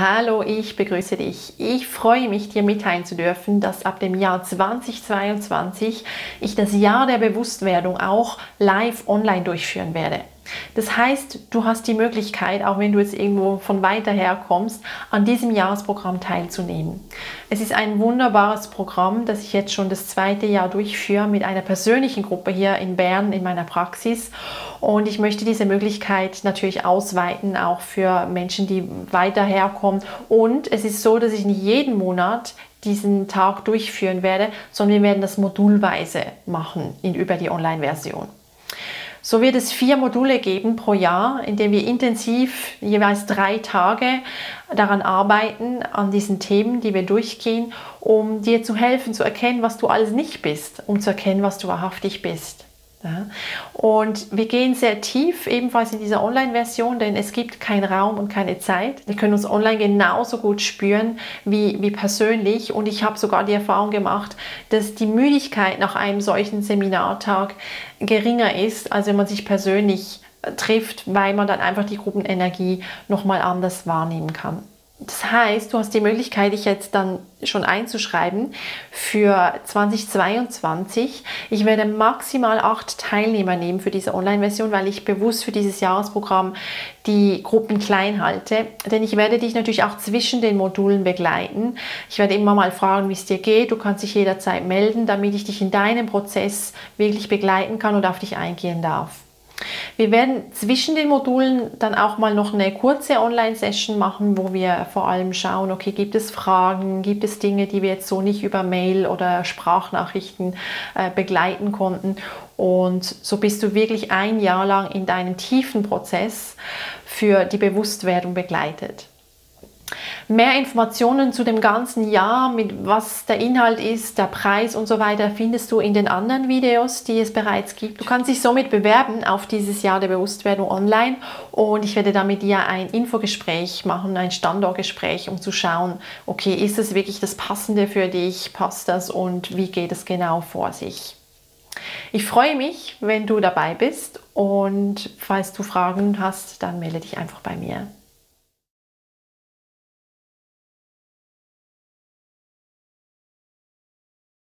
Hallo, ich begrüße dich. Ich freue mich, dir mitteilen zu dürfen, dass ab dem Jahr 2022 ich das Jahr der Bewusstwerdung auch live online durchführen werde. Das heißt, du hast die Möglichkeit, auch wenn du jetzt irgendwo von weiter her kommst, an diesem Jahresprogramm teilzunehmen. Es ist ein wunderbares Programm, das ich jetzt schon das zweite Jahr durchführe mit einer persönlichen Gruppe hier in Bern in meiner Praxis. Und ich möchte diese Möglichkeit natürlich ausweiten, auch für Menschen, die weiter herkommen. Und es ist so, dass ich nicht jeden Monat diesen Tag durchführen werde, sondern wir werden das modulweise machen in, über die Online-Version. So wird es vier Module geben pro Jahr, in denen wir intensiv jeweils drei Tage daran arbeiten, an diesen Themen, die wir durchgehen, um dir zu helfen, zu erkennen, was du alles nicht bist, um zu erkennen, was du wahrhaftig bist. Ja. Und wir gehen sehr tief, ebenfalls in dieser Online-Version, denn es gibt keinen Raum und keine Zeit. Wir können uns online genauso gut spüren wie, wie persönlich. Und ich habe sogar die Erfahrung gemacht, dass die Müdigkeit nach einem solchen Seminartag geringer ist, als wenn man sich persönlich trifft, weil man dann einfach die Gruppenenergie nochmal anders wahrnehmen kann. Das heißt, du hast die Möglichkeit, dich jetzt dann schon einzuschreiben für 2022. Ich werde maximal acht Teilnehmer nehmen für diese Online-Version, weil ich bewusst für dieses Jahresprogramm die Gruppen klein halte. Denn ich werde dich natürlich auch zwischen den Modulen begleiten. Ich werde immer mal fragen, wie es dir geht. Du kannst dich jederzeit melden, damit ich dich in deinem Prozess wirklich begleiten kann und auf dich eingehen darf. Wir werden zwischen den Modulen dann auch mal noch eine kurze Online-Session machen, wo wir vor allem schauen, okay, gibt es Fragen, gibt es Dinge, die wir jetzt so nicht über Mail oder Sprachnachrichten äh, begleiten konnten. Und so bist du wirklich ein Jahr lang in deinem tiefen Prozess für die Bewusstwerdung begleitet. Mehr Informationen zu dem ganzen Jahr, mit was der Inhalt ist, der Preis und so weiter, findest du in den anderen Videos, die es bereits gibt. Du kannst dich somit bewerben auf dieses Jahr der Bewusstwerdung online und ich werde dann mit dir ein Infogespräch machen, ein Standortgespräch, um zu schauen, okay, ist es wirklich das Passende für dich, passt das und wie geht es genau vor sich. Ich freue mich, wenn du dabei bist und falls du Fragen hast, dann melde dich einfach bei mir.